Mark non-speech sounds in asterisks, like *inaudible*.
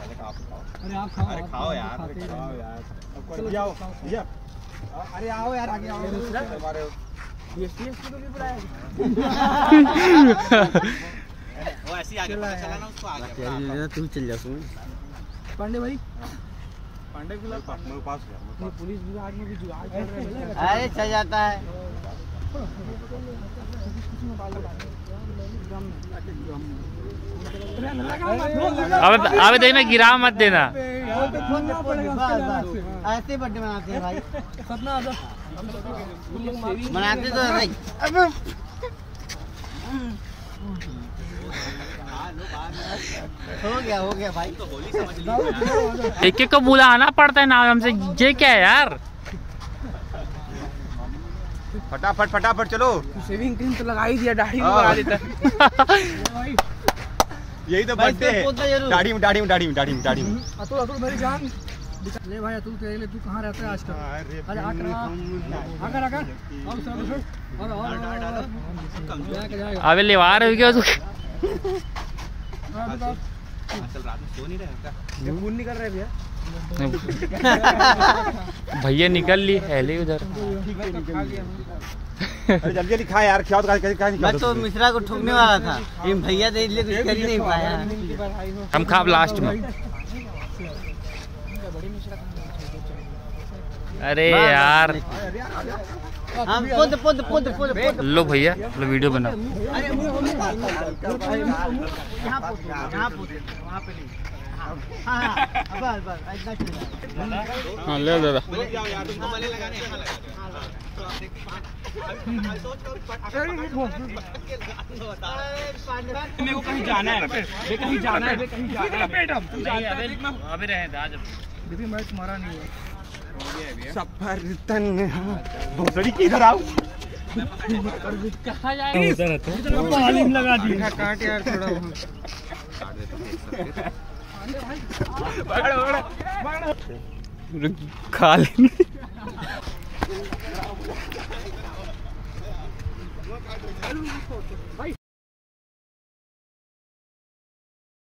अरे खाओ, आप खाओ अरे खाओ यार खाते खाओ यार। आओ, भैया अरे आओ यार आगे आओ। हमारे वो ऐसे आगे पता चला ना उसको आगे तू चल जा सुन। पांडे भाई। पांडे मेरे पास गया पुलिस विभाग में भी जुगाड़ कर रहे हैं। अरे चल जाता है। अब अब देखना गिरा मत देना। ऐसे बर्थडे मनाते हैं भाई। मनाते तो भाई। हो गया हो गया भाई। एक एक को बुलाना पड़ता है नाम हमसे ये क्या है यार? फटाफट फटाफट चलो। सेविंग क्रीम तो लगा ही दिया दाढ़ी हाँ। लगा देता है। भाई *laughs* यही तो भाई, बर्थडे तो है। दाढ़ी में दाढ़ी में दाढ़ी में दाढ़ी में दाढ़ी में। अतुल अतुल मेरी जान। ले भाई अतुल तेरे लिए तू कहाँ रहता है आजकल अरे आकर आ- आकर। आकर और और अबे लेवा रहे हो क्या तू। हाँ, चल रात में सो नहीं रहे खून निकल रहा है भैया। *laughs* भैया निकल ली पहले ही उधर। अरे जल्दी जल्दी खा यार तो कैसे कैसे मैं तो मिश्रा को ठोकने वाला था। लेकिन भैया दे लिए कुछ कर ही नहीं पाया। हम खाब लास्ट में। अरे यार। हम पुद पुद पुद पुद लो भैया लो वीडियो बनाओ। अरे यहाँ पुद यहाँ पुद वहाँ पे नहीं। हाँ हाँ बस बस इतना चला हाँ ले दादा मेरे को कहीं जाना है बे कहीं जाना है बे कहीं जाना है बेटा तू जानता है अभी रहे आज देखिए मैं तुम्हारा नहीं। है सफ़र तन भोसड़ी की इधर आओ कहाँ जाएगा तालीम लगा दी काट यार थोड़ा बड़ा बड़ा खा लेंगे